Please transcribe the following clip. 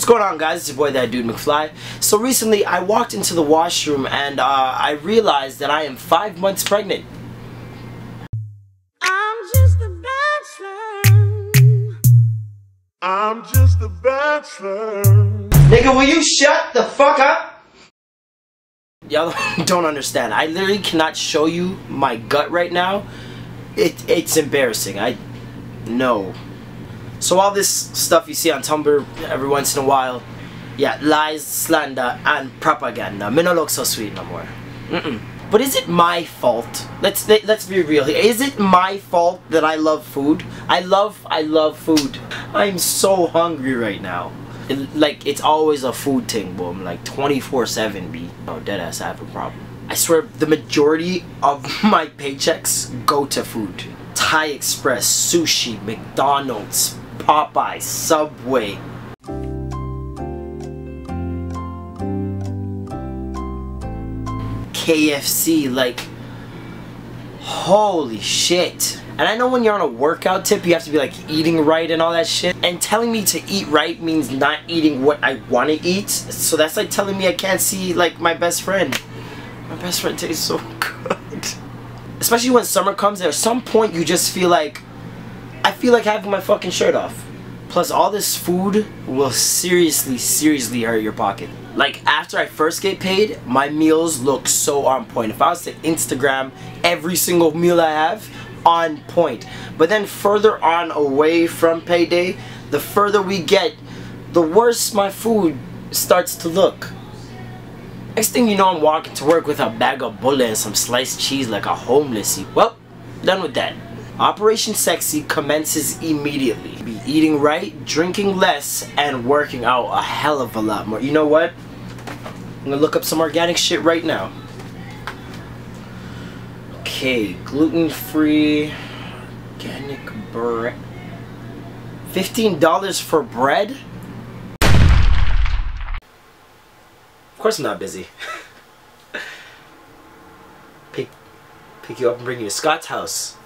What's going on guys, it's your boy that dude McFly. So recently I walked into the washroom and uh, I realized that I am five months pregnant. I'm just a bachelor. I'm just a bachelor. Nigga, will you shut the fuck up? Y'all don't understand. I literally cannot show you my gut right now. It, it's embarrassing. I know. So all this stuff you see on Tumblr every once in a while, yeah, lies, slander, and propaganda. Me no look so sweet no more. Mm-mm. But is it my fault? Let's let's be real here. Is it my fault that I love food? I love I love food. I'm so hungry right now. It, like it's always a food thing, boom. Like 24/7, be oh deadass. I have a problem. I swear the majority of my paychecks go to food. Thai Express, sushi, McDonald's, Popeye, Subway. KFC, like, holy shit. And I know when you're on a workout tip, you have to be like eating right and all that shit. And telling me to eat right means not eating what I want to eat. So that's like telling me I can't see like my best friend. My best friend tastes so good. Especially when summer comes, at some point you just feel like, feel like having my fucking shirt off. Plus all this food will seriously, seriously hurt your pocket. Like after I first get paid, my meals look so on point. If I was to Instagram every single meal I have, on point. But then further on away from payday, the further we get, the worse my food starts to look. Next thing you know, I'm walking to work with a bag of bulla and some sliced cheese like a homeless. Well, done with that. Operation Sexy commences immediately. Be eating right, drinking less, and working out a hell of a lot more. You know what? I'm gonna look up some organic shit right now. Okay, gluten-free, organic bread. $15 for bread? Of course I'm not busy. pick, pick you up and bring you to Scott's house.